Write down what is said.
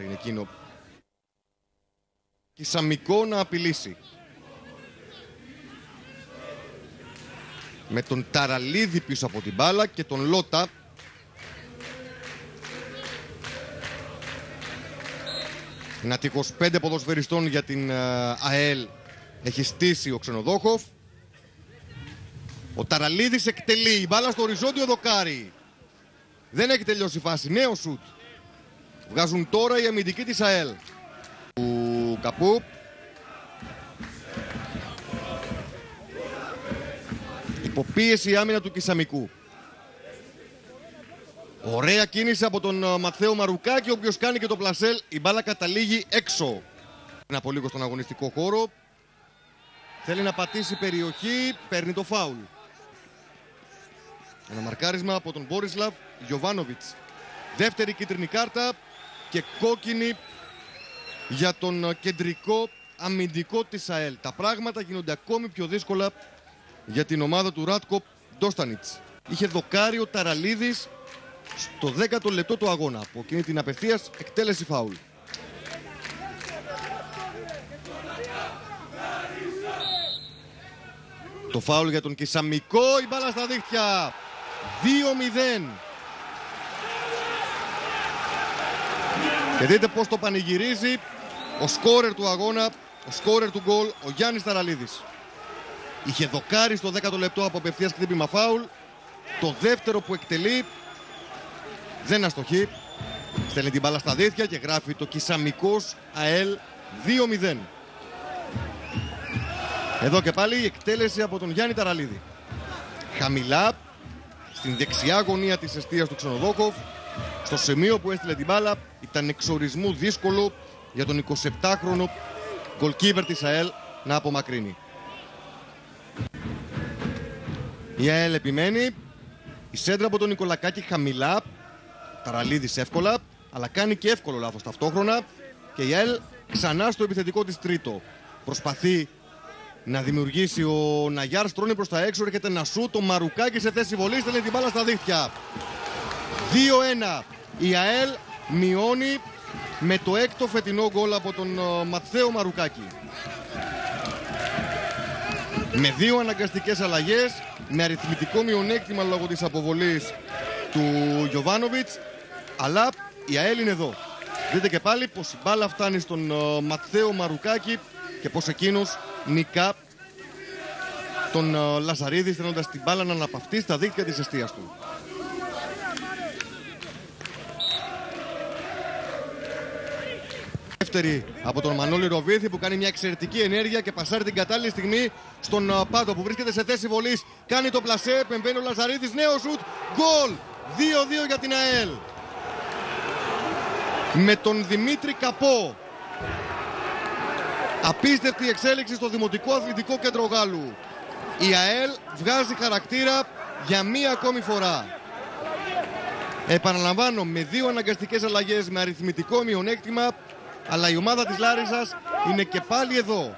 είναι εκείνο. Και Σαμικό να απειλήσει. Με τον Ταραλίδη πίσω από την μπάλα και τον Λότα. Ένα 25 ποδοσφαιριστών για την ε, ΑΕΛ έχει στήσει ο Ξενοδόχοφ. Ο Ταραλίδης εκτελεί. Η μπάλα στο οριζόντιο δοκάρι. Δεν έχει τελειώσει η φάση. Νέο σουτ. Βγάζουν τώρα οι αμυντικοί της ΑΕΛ. Του Καπού. Υποπίεση η άμυνα του Κισαμικού. Ωραία κίνηση από τον ε, Μαθαίο Μαρουκάκη, ο οποίος κάνει και το πλασέλ. Η μπάλα καταλήγει έξω. Πριν από λίγο στον αγωνιστικό χώρο. Θέλει να πατήσει περιοχή, παίρνει το φάουλ. Ένα μαρκάρισμα από τον Μπόρισλαβ Γιωβάνοβιτς. Δεύτερη κίτρινη κάρτα και κόκκινη για τον ε, κεντρικό αμυντικό της ΑΕΛ. Τα πράγματα γίνονται ακόμη πιο δύσκολα για την ομάδα του Ράτκο Ντόστανιτς. Είχε δοκάρει ο Ταραλίδης στο 10ο λεπτό του αγώνα από εκείνη την απευθείας εκτέλεση φάουλ. Το φάουλ για τον Κισαμικό, η μπάλα στα δίχτυα. 2-0. Και δείτε πώς το πανηγυρίζει ο σκόρερ του αγώνα, ο σκόρερ του γκολ, ο Γιάννης Ταραλίδης. Είχε δοκάρει στο 10ο λεπτό από απευθείας χτύπημα φάουλ. Το δεύτερο που εκτελεί δεν αστοχεί. Στέλνει την μπάλα στα δίθια και γράφει το Κισαμικός ΑΕΛ 2-0. Εδώ και πάλι η εκτέλεση από τον Γιάννη Ταραλίδη. Χαμηλά, στην δεξιά γωνία της αιστείας του Ξενοδόκοφ, στο σημείο που έστειλε την μπάλα, ήταν εξορισμού δύσκολο για τον 27χρονο γκολκίβερ της ΑΕΛ να απομακρύνει. Η ΑΕΛ επιμένει. Η σέντρα από τον Νικολακάκη χαμηλά. Ταραλίδης εύκολα. Αλλά κάνει και εύκολο λάθος ταυτόχρονα. Και η ΑΕΛ ξανά στο επιθετικό της τρίτο. Προσπαθεί να δημιουργήσει ο Ναγιάρ. Στρώνει προς τα έξω. Έρχεται να σου το Μαρουκάκι σε θέση βολής. Στέλνει την μπάλα στα δίχτυα. 2-1. Η ΑΕΛ μειώνει με το έκτο φετινό γκολ από τον uh, Ματθαίο Μαρουκάκη. Με δύο αναγκαστικές αλλαγές, με αριθμητικό μειονέκτημα λόγω της αποβολής του Γιωβάνοβιτς, αλλά η ΑΕΛ είναι εδώ. Δείτε και πάλι πως η μπάλα φτάνει στον uh, Ματθαίο Μαρουκάκη και πως εκείνος νικά τον uh, Λαζαρίδη στέλνοντας την μπάλα να αναπαυτεί στα δίκτυα της αιστείας του. Δεύτερη από τον Μανώλη Ροβίθη που κάνει μια εξαιρετική ενέργεια και πασάρει την κατάλληλη στιγμή στον uh, Πάτο που βρίσκεται σε θέση βολής. Κάνει το πλασέ, επεμβαίνει ο Λαζαρίδης, νέο σουτ, γκολ! 2-2 για την ΑΕΛ. Με τον Δημήτρη Καπό. Απίστευτη εξέλιξη στο Δημοτικό Αθλητικό Κέντρο Γάλλου. Η ΑΕΛ βγάζει χαρακτήρα για μία ακόμη φορά. Επαναλαμβάνω, με δύο αναγκαστικές αλλαγές με αριθμητικό μειονέκτημα, αλλά η ομάδα της Λάρισας είναι και πάλι εδώ.